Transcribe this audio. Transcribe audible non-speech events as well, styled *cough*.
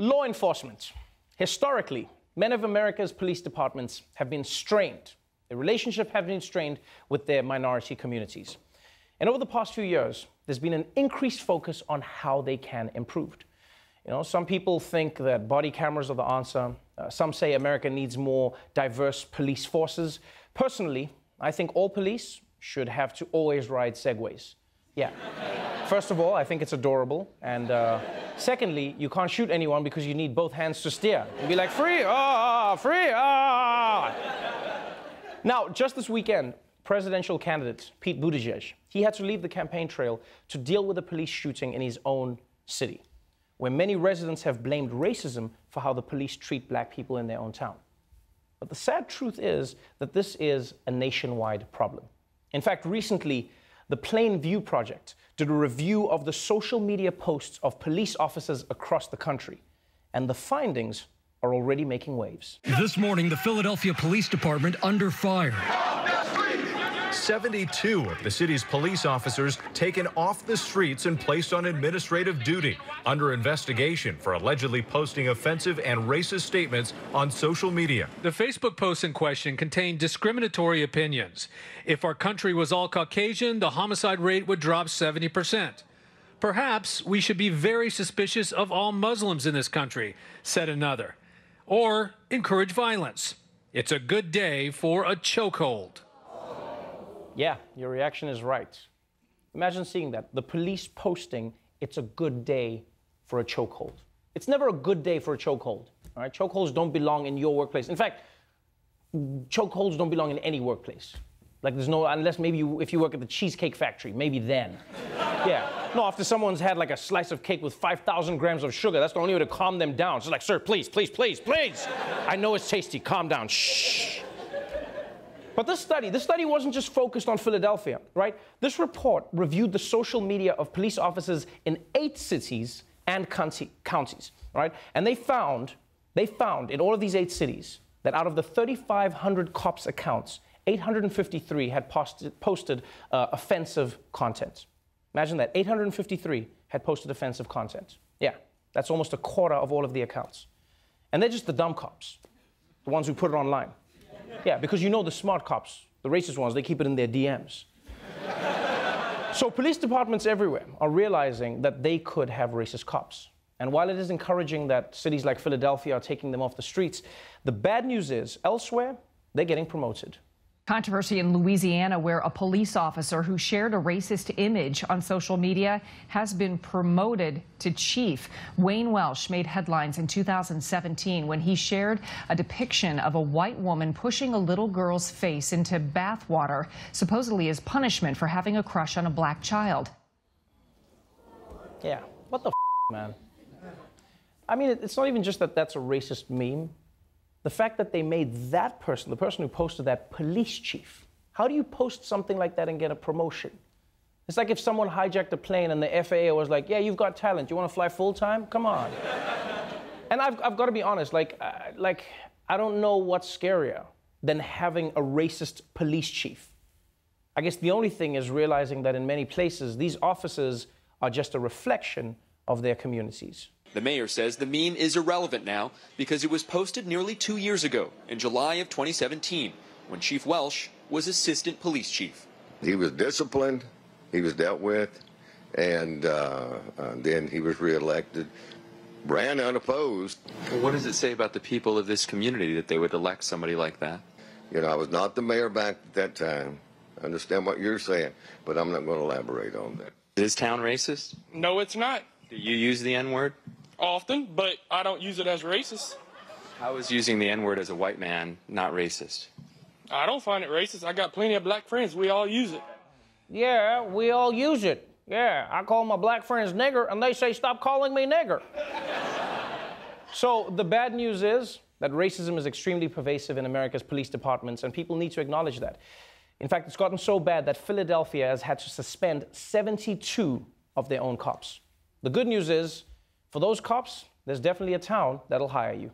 Law enforcement. Historically, many of America's police departments have been strained. The relationship have been strained with their minority communities. And over the past few years, there's been an increased focus on how they can improve. You know, some people think that body cameras are the answer. Uh, some say America needs more diverse police forces. Personally, I think all police should have to always ride Segways. Yeah. First of all, I think it's adorable. And uh, secondly, you can't shoot anyone because you need both hands to steer. And be like, free, ah, free, ah. now, just this weekend, presidential candidate Pete Buttigieg, he had to leave the campaign trail to deal with a police shooting in his own city, where many residents have blamed racism for how the police treat black people in their own town. But the sad truth is that this is a nationwide problem. In fact, recently, the Plain View Project did a review of the social media posts of police officers across the country, and the findings are already making waves. This morning, the Philadelphia Police Department under fire. 72 of the city's police officers taken off the streets and placed on administrative duty under investigation for allegedly posting offensive and racist statements on social media. The Facebook posts in question contained discriminatory opinions. If our country was all Caucasian, the homicide rate would drop 70%. Perhaps we should be very suspicious of all Muslims in this country, said another. Or encourage violence. It's a good day for a chokehold. Yeah, your reaction is right. Imagine seeing that. The police posting, it's a good day for a chokehold. It's never a good day for a chokehold. All right, chokeholds don't belong in your workplace. In fact, chokeholds don't belong in any workplace. Like there's no, unless maybe you, if you work at the Cheesecake Factory, maybe then. yeah. No, after someone's had like a slice of cake with 5,000 grams of sugar, that's the only way to calm them down. It's like, sir, please, please, please, please. I know it's tasty. Calm down. Shh. But this study, this study wasn't just focused on Philadelphia, right? This report reviewed the social media of police officers in eight cities and county, counties, right? And they found, they found in all of these eight cities that out of the 3,500 cops accounts, 853 had posted, posted uh, offensive content. Imagine that, 853 had posted offensive content. Yeah, that's almost a quarter of all of the accounts. And they're just the dumb cops, the ones who put it online. Yeah, because you know the smart cops, the racist ones, they keep it in their DMs. so police departments everywhere are realizing that they could have racist cops. And while it is encouraging that cities like Philadelphia are taking them off the streets, the bad news is elsewhere, they're getting promoted. Controversy in Louisiana, where a police officer who shared a racist image on social media has been promoted to chief. Wayne Welsh made headlines in 2017 when he shared a depiction of a white woman pushing a little girl's face into bathwater, supposedly as punishment for having a crush on a black child. Yeah, what the man? I mean, it's not even just that that's a racist meme. The fact that they made that person, the person who posted that, police chief. How do you post something like that and get a promotion? It's like if someone hijacked a plane and the FAA was like, yeah, you've got talent. You want to fly full time? Come on. *laughs* and I've, I've got to be honest, like, uh, like, I don't know what's scarier than having a racist police chief. I guess the only thing is realizing that in many places, these officers are just a reflection of their communities. The mayor says the meme is irrelevant now because it was posted nearly two years ago, in July of 2017, when Chief Welsh was assistant police chief. He was disciplined, he was dealt with, and uh, uh, then he was reelected, ran unopposed. Well, what does it say about the people of this community that they would elect somebody like that? You know, I was not the mayor back at that time. I understand what you're saying, but I'm not going to elaborate on that. Is town racist? No, it's not. Do you use the N word? Often, but I don't use it as racist. How is using the N word as a white man not racist? I don't find it racist. I got plenty of black friends. We all use it. Yeah, we all use it. Yeah, I call my black friends nigger, and they say, stop calling me nigger. so the bad news is that racism is extremely pervasive in America's police departments, and people need to acknowledge that. In fact, it's gotten so bad that Philadelphia has had to suspend 72 of their own cops. The good news is for those cops, there's definitely a town that'll hire you.